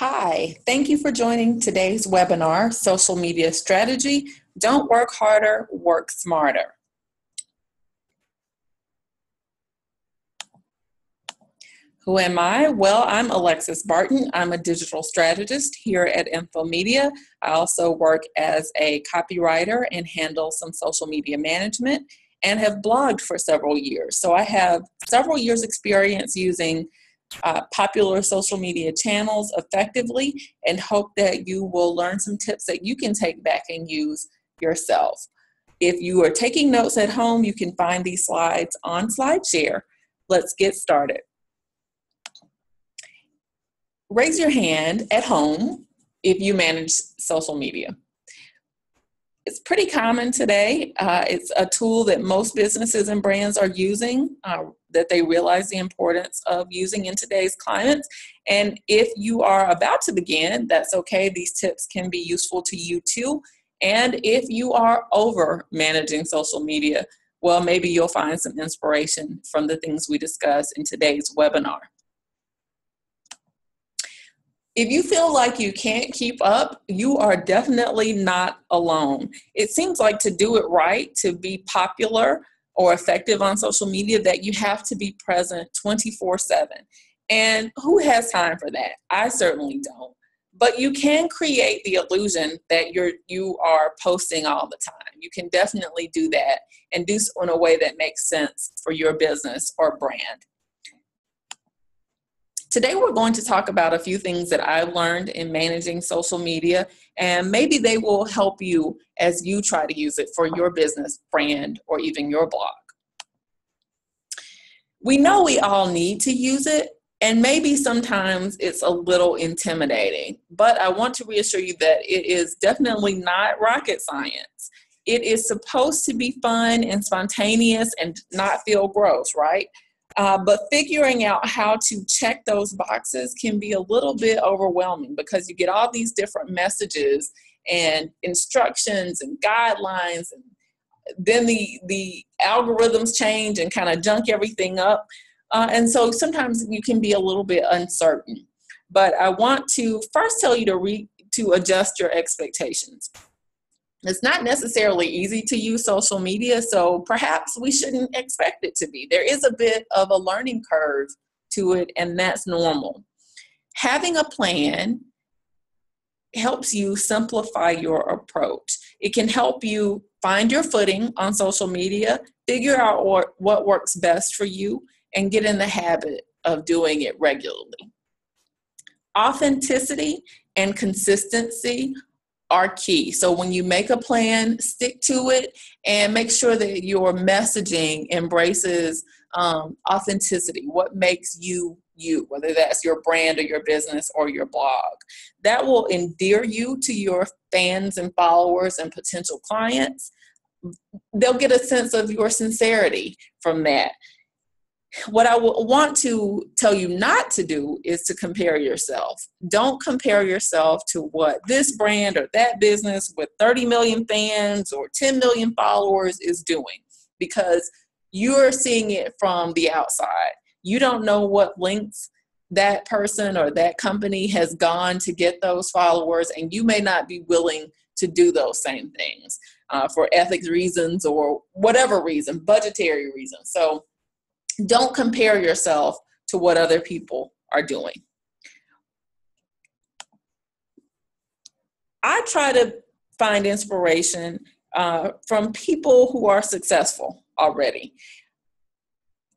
Hi, thank you for joining today's webinar, Social Media Strategy. Don't work harder, work smarter. Who am I? Well, I'm Alexis Barton. I'm a digital strategist here at Infomedia. I also work as a copywriter and handle some social media management and have blogged for several years. So I have several years experience using uh, popular social media channels effectively and hope that you will learn some tips that you can take back and use yourself. If you are taking notes at home, you can find these slides on SlideShare. Let's get started. Raise your hand at home if you manage social media. It's pretty common today. Uh, it's a tool that most businesses and brands are using, uh, that they realize the importance of using in today's climate. And if you are about to begin, that's okay. These tips can be useful to you too. And if you are over managing social media, well, maybe you'll find some inspiration from the things we discuss in today's webinar. If you feel like you can't keep up, you are definitely not alone. It seems like to do it right, to be popular or effective on social media, that you have to be present 24 7. And who has time for that? I certainly don't. But you can create the illusion that you're you are posting all the time. You can definitely do that and do so in a way that makes sense for your business or brand. Today, we're going to talk about a few things that I've learned in managing social media, and maybe they will help you as you try to use it for your business, brand, or even your blog. We know we all need to use it, and maybe sometimes it's a little intimidating, but I want to reassure you that it is definitely not rocket science. It is supposed to be fun and spontaneous and not feel gross, right? Uh, but figuring out how to check those boxes can be a little bit overwhelming because you get all these different messages and instructions and guidelines and then the the algorithms change and kind of junk everything up. Uh, and so sometimes you can be a little bit uncertain. But i want to first tell you to re to adjust your expectations it's not necessarily easy to use social media, so perhaps we shouldn't expect it to be. There is a bit of a learning curve to it, and that's normal. Having a plan helps you simplify your approach. It can help you find your footing on social media, figure out what, works best for you, and get in the habit of doing it regularly. Authenticity and consistency are key. So when you make a plan, stick to it and make sure that your messaging embraces um, authenticity. What makes you you, whether that's your brand or your business or your blog. That will endear you to your fans and followers and potential clients. They'll get a sense of your sincerity from that what I want to tell you not to do is to compare yourself. Don't compare yourself to what this brand or that business with 30 million fans or 10 million followers is doing because you're seeing it from the outside. You don't know what links that person or that company has gone to get those followers, and you may not be willing to do those same things uh, for ethics reasons or whatever reason, budgetary reasons. So, don't compare yourself to what other people are doing. I try to find inspiration uh, from people who are successful already.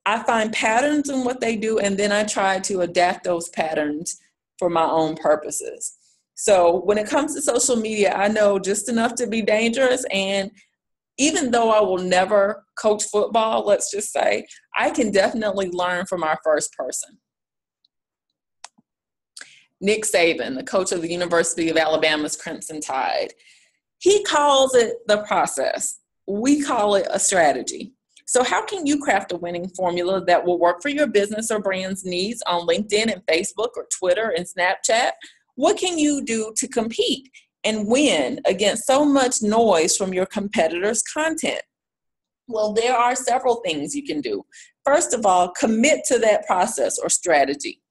I find patterns in what they do, and then I try to adapt those patterns for my own purposes. So, when it comes to social media, I know just enough to be dangerous, and even though I will never coach football, let's just say, I can definitely learn from our first person. Nick Saban, the coach of the University of Alabama's Crimson Tide, he calls it the process. We call it a strategy. So, how can you craft a winning formula that will work for your business or brand's needs on LinkedIn and Facebook or Twitter and Snapchat? What can you do to compete and win against so much noise from your competitors' content? Well, there are several things you can do. First of all, commit to that process or strategy.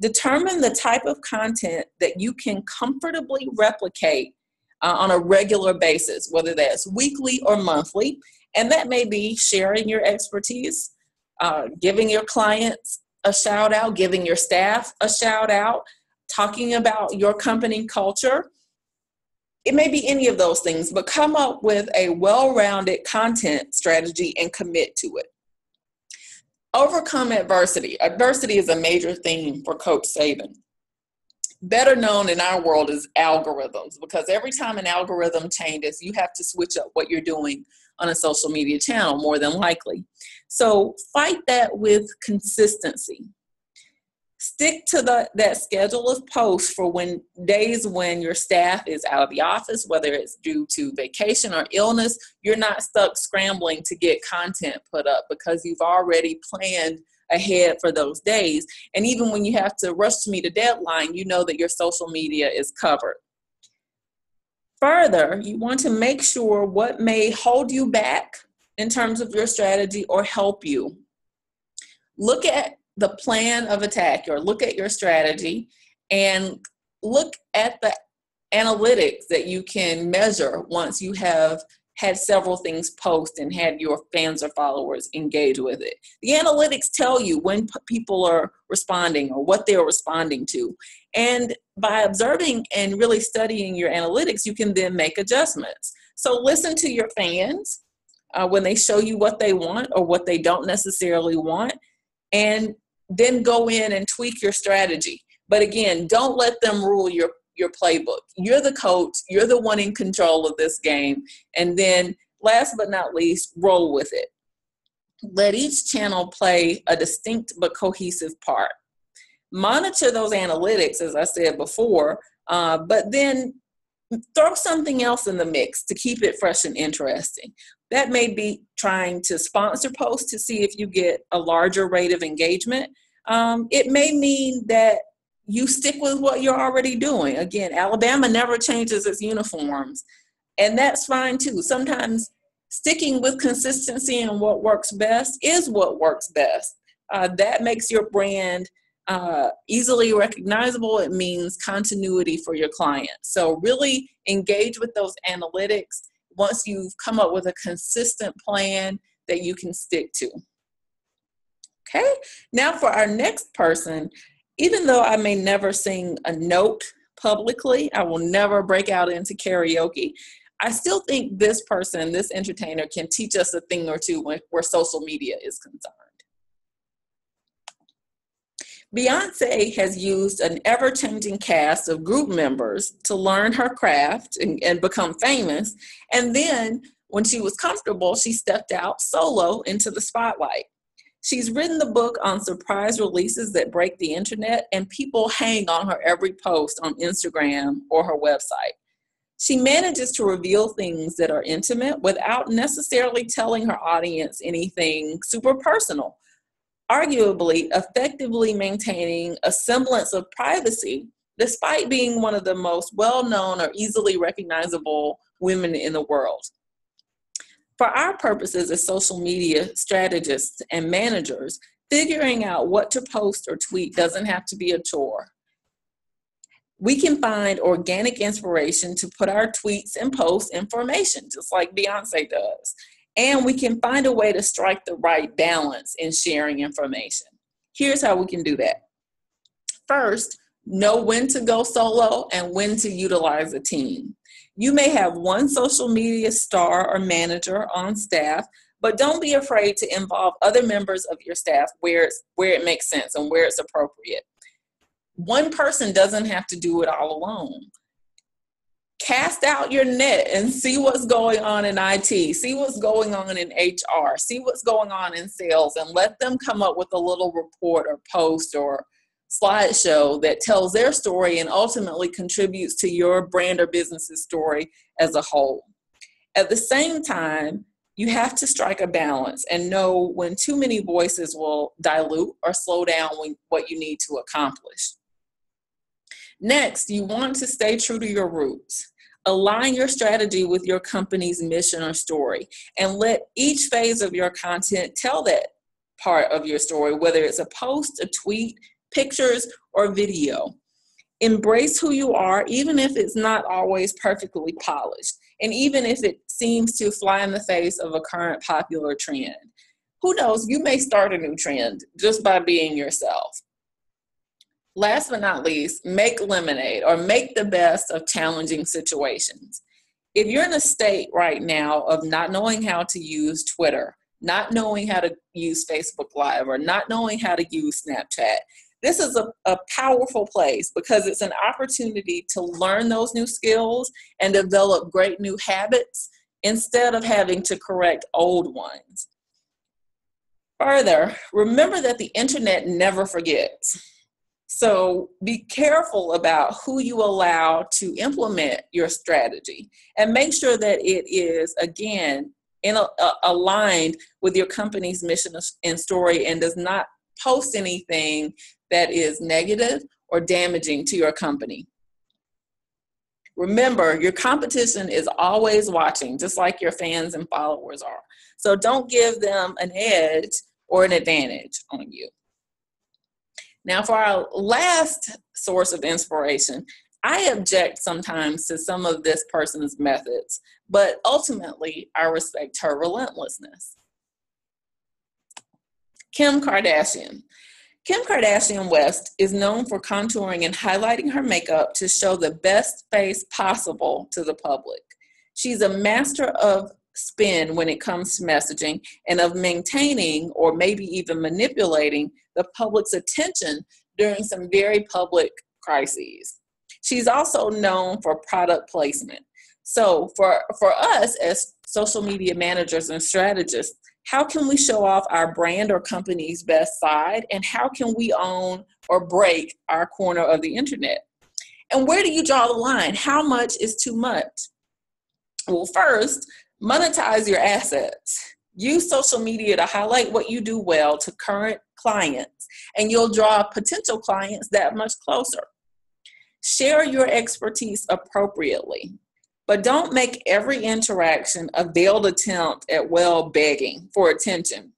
Determine the type of content that you can comfortably replicate uh, on a regular basis, whether that's weekly or monthly. And that may be sharing your expertise, uh, giving your clients a shout out, giving your staff a shout out, talking about your company culture. It may be any of those things, but come up with a well rounded content strategy and commit to it. Overcome adversity. Adversity is a major theme for Coach Saban. Better known in our world as algorithms, because every time an algorithm changes, you have to switch up what you're doing on a social media channel, more than likely. So fight that with consistency stick to the, that schedule of posts for when days when your staff is out of the office whether it's due to vacation or illness you're not stuck scrambling to get content put up because you've already planned ahead for those days. And even when you have to rush to meet a deadline you know that your social media is covered. Further you want to make sure what may hold you back in terms of your strategy or help you. Look at the plan of attack or look at your strategy and look at the analytics that you can measure once you have had several things post and had your fans or followers engage with it. The analytics tell you when p- people are responding or what they're responding to. And by observing and really studying your analytics, you can then make adjustments. So listen to your fans uh, when they show you what they want or what they don't necessarily want. And then go in and tweak your strategy. But again, don't let them rule your your playbook. You're the coach, you're the one in control of this game. And then last but not least, roll with it. Let each channel play a distinct but cohesive part. Monitor those analytics, as I said before, uh, but then throw something else in the mix to keep it fresh and interesting. That may be trying to sponsor posts to see if you get a larger rate of engagement. Um, it may mean that you stick with what you're already doing. Again, Alabama never changes its uniforms, and that's fine too. Sometimes sticking with consistency and what works best is what works best. Uh, that makes your brand uh, easily recognizable. It means continuity for your client. So, really engage with those analytics once you've come up with a consistent plan that you can stick to. Okay, now for our next person, even though I may never sing a note publicly, I will never break out into karaoke. I still think this person, this entertainer, can teach us a thing or two when, where social media is concerned. Beyonce has used an ever changing cast of group members to learn her craft and, and, become famous. And then, when she was comfortable, she stepped out solo into the spotlight. She's written the book on surprise releases that break the internet, and people hang on her every post on Instagram or her website. She manages to reveal things that are intimate without necessarily telling her audience anything super personal arguably effectively maintaining a semblance of privacy despite being one of the most well known or easily recognizable women in the world. For our purposes as social media strategists and managers, figuring out what to post or tweet doesn't have to be a chore. We can find organic inspiration to put our tweets and posts information, just like Beyonce does and we can find a way to strike the right balance in sharing information. Here's how we can do that. First, know when to go solo and when to utilize a team. You may have one social media star or manager on staff, but don't be afraid to involve other members of your staff where it's, where it makes sense and where it's appropriate. One person doesn't have to do it all alone cast out your net and see what's going on in IT, see what's going on in HR, see what's going on in sales, and let them come up with a little report or post or slideshow that tells their story and ultimately contributes to your brand or business's story as a whole. At the same time, you have to strike a balance and know when too many voices will dilute or slow down what you need to accomplish. Next, you want to stay true to your roots. Align your strategy with your company's mission or story and let each phase of your content tell that part of your story, whether it's a post, a tweet, pictures, or video. Embrace who you are, even if it's not always perfectly polished, and even if it seems to fly in the face of a current popular trend. Who knows, you may start a new trend just by being yourself. Last but not least, make lemonade or make the best of challenging situations. If you're in a state right now of not knowing how to use Twitter, not knowing how to use Facebook Live, or not knowing how to use Snapchat, this is a, a powerful place because it's an opportunity to learn those new skills and develop great new habits instead of having to correct old ones. Further, remember that the internet never forgets. So be careful about who you allow to implement your strategy and make sure that it is, again, in a, a, aligned with your company's mission and story and does not post anything that is negative or damaging to your company. Remember, your competition is always watching, just like your fans and followers are. So don't give them an edge or an advantage on you. Now, for our last source of inspiration, I object sometimes to some of this person's methods, but ultimately, I respect her relentlessness. Kim Kardashian. Kim Kardashian West is known for contouring and highlighting her makeup to show the best face possible to the public. She's a master of spin when it comes to messaging and of maintaining or maybe even manipulating the public's attention during some very public crises. She's also known for product placement. So for for us as social media managers and strategists, how can we show off our brand or company's best side and how can we own or break our corner of the internet? And where do you draw the line? How much is too much? Well, first, monetize your assets. Use social media to highlight what you do well to current clients, and you'll draw potential clients that much closer. Share your expertise appropriately, but don't make every interaction a veiled attempt at well begging for attention.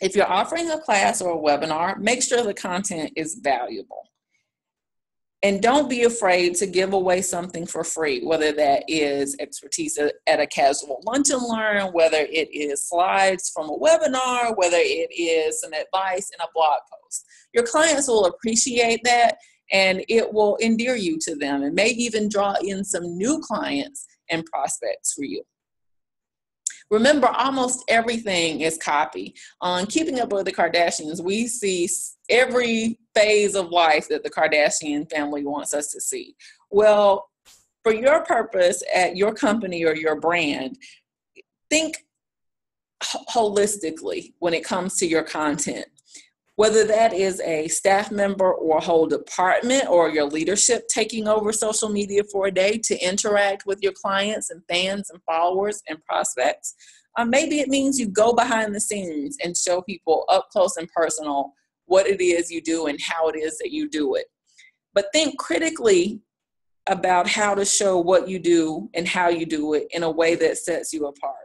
If you're offering a class or a webinar, make sure the content is valuable. And don't be afraid to give away something for free, whether that is expertise at a casual lunch and learn, whether it is slides from a webinar, whether it is some advice in a blog post. Your clients will appreciate that and it will endear you to them and may even draw in some new clients and prospects for you. Remember, almost everything is copy. On Keeping Up with the Kardashians, we see every phase of life that the Kardashian family wants us to see. Well, for your purpose at your company or your brand, think holistically when it comes to your content. Whether that is a staff member or a whole department or your leadership taking over social media for a day to interact with your clients and fans and followers and prospects, uh, maybe it means you go behind the scenes and show people up close and personal what it is you do and how it is that you do it. But think critically about how to show what you do and how you do it in a way that sets you apart.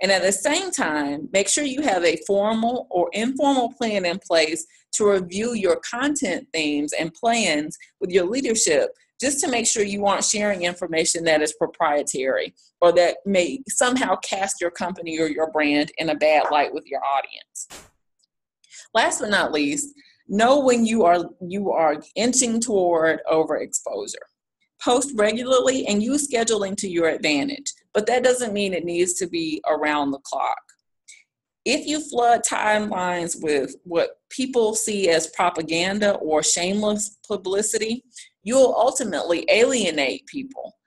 And at the same time, make sure you have a formal or informal plan in place to review your content themes and plans with your leadership just to make sure you aren't sharing information that is proprietary or that may somehow cast your company or your brand in a bad light with your audience. Last but not least, know when you are you are inching toward overexposure. Post regularly and use scheduling to your advantage, but that doesn't mean it needs to be around the clock. If you flood timelines with what people see as propaganda or shameless publicity, you'll ultimately alienate people.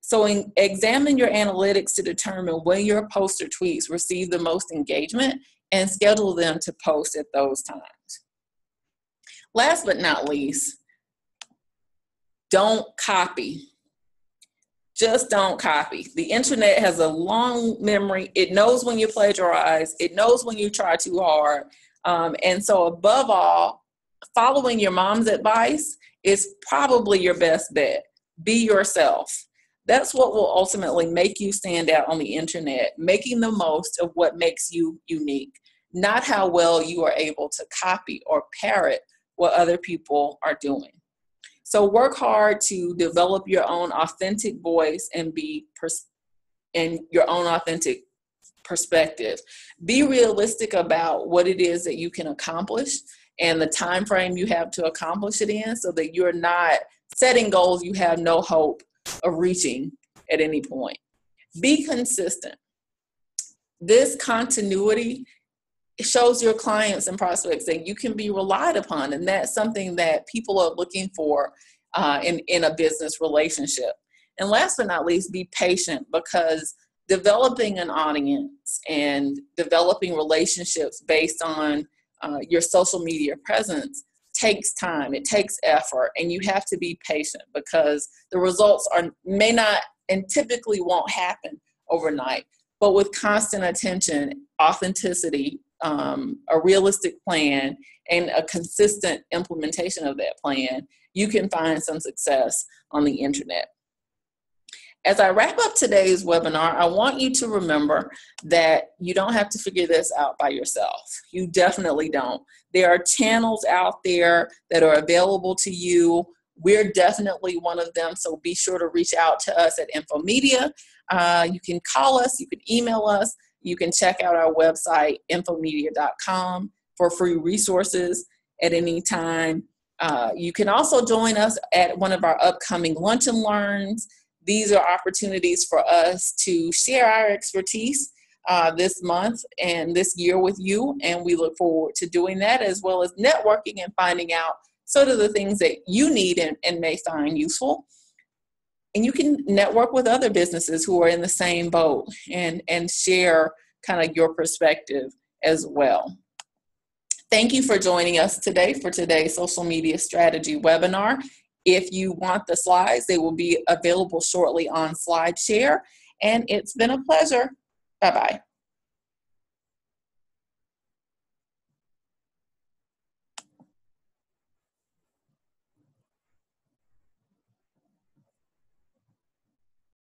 So, in, examine your analytics to determine when your posts or tweets receive the most engagement and schedule them to post at those times. Last but not least, don't copy. Just don't copy. The internet has a long memory. It knows when you plagiarize, it knows when you try too hard. Um, and so, above all, following your mom's advice is probably your best bet. Be yourself. That's what will ultimately make you stand out on the internet, making the most of what makes you unique, not how well you are able to copy or parrot what other people are doing. So work hard to develop your own authentic voice and be pers- and your own authentic perspective. Be realistic about what it is that you can accomplish and the time frame you have to accomplish it in so that you're not setting goals you have no hope of reaching at any point. Be consistent. This continuity shows your clients and prospects that you can be relied upon, and that's something that people are looking for uh, in, in a business relationship. And last but not least, be patient because developing an audience and developing relationships based on uh, your social media presence takes time it takes effort and you have to be patient because the results are may not and typically won't happen overnight but with constant attention authenticity um, a realistic plan and a consistent implementation of that plan you can find some success on the internet as I wrap up today's webinar, I want you to remember that you don't have to figure this out by yourself. You definitely don't. There are channels out there that are available to you. We're definitely one of them, so be sure to reach out to us at Infomedia. Uh, you can call us, you can email us, you can check out our website, infomedia.com, for free resources at any time. Uh, you can also join us at one of our upcoming lunch and learns these are opportunities for us to share our expertise uh, this month and this year with you. And we look forward to doing that as well as networking and finding out sort of the things that you need and, and may find useful. And you can network with other businesses who are in the same boat and, and share kind of your perspective as well. Thank you for joining us today for today's social media strategy webinar. If you want the slides, they will be available shortly on SlideShare. And it's been a pleasure. Bye bye.